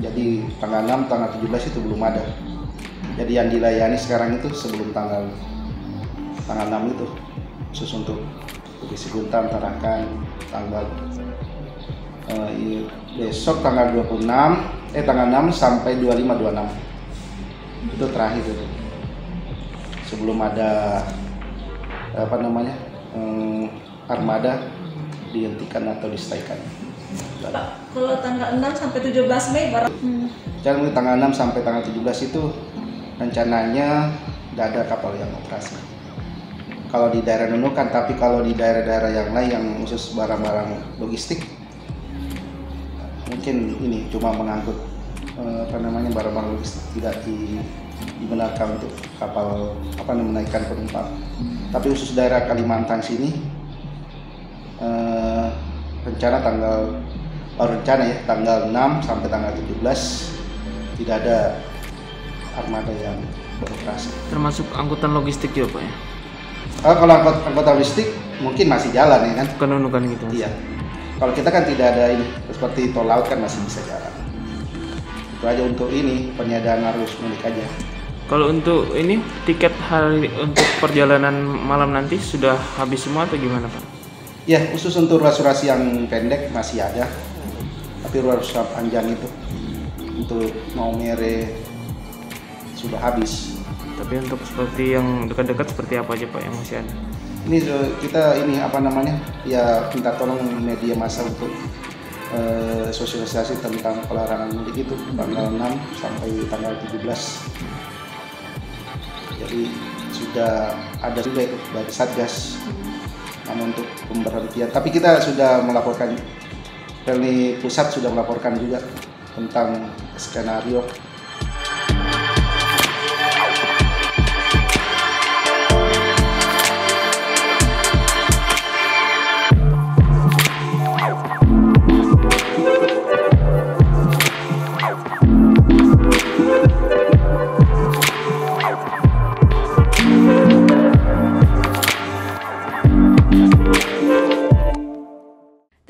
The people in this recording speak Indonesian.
Jadi tanggal 6, tanggal 17 itu belum ada. Jadi yang dilayani sekarang itu sebelum tanggal tanggal 6 itu khusus untuk Bugis Guntam, Tarakan, tanggal eh, iya, besok tanggal 26 eh tanggal 6 sampai 25 26 itu terakhir itu sebelum ada apa namanya eh, armada dihentikan atau disestaikan. Kalau tanggal 6 sampai 17 Mei baru Dan mulai tanggal 6 sampai tanggal 17 itu rencananya tidak ada kapal yang operasi. Kalau di daerah Nunukan, tapi kalau di daerah-daerah yang lain yang khusus barang-barang logistik, mungkin ini cuma mengangkut eh, apa namanya barang-barang logistik tidak di, dibenarkan untuk kapal apa namanya menaikkan penumpang. Tapi khusus daerah Kalimantan sini eh, rencana tanggal oh, rencana ya tanggal 6 sampai tanggal 17 tidak ada armada yang beroperasi. Termasuk angkutan logistik juga Pak ya? Kalau kalau angkot angkutan logistik mungkin masih jalan ya kan? Kenunukan gitu. Iya. Kalau kita kan tidak ada ini seperti tol laut kan masih bisa jalan. Itu aja untuk ini peniadaan arus mudik aja. Kalau untuk ini tiket hari untuk perjalanan malam nanti sudah habis semua atau gimana Pak? Ya khusus untuk ruas ruas yang pendek masih ada. Tapi ruas panjang itu untuk mau mere sudah habis. Tapi untuk seperti yang dekat-dekat seperti apa aja Pak yang masih ada? Ini kita ini apa namanya ya minta tolong media massa untuk eh, sosialisasi tentang pelarangan mudik itu tanggal 6 sampai tanggal 17. Jadi sudah ada juga itu dari Satgas. Untuk pemberhentian, tapi kita sudah melaporkan Pelni pusat sudah melaporkan juga tentang skenario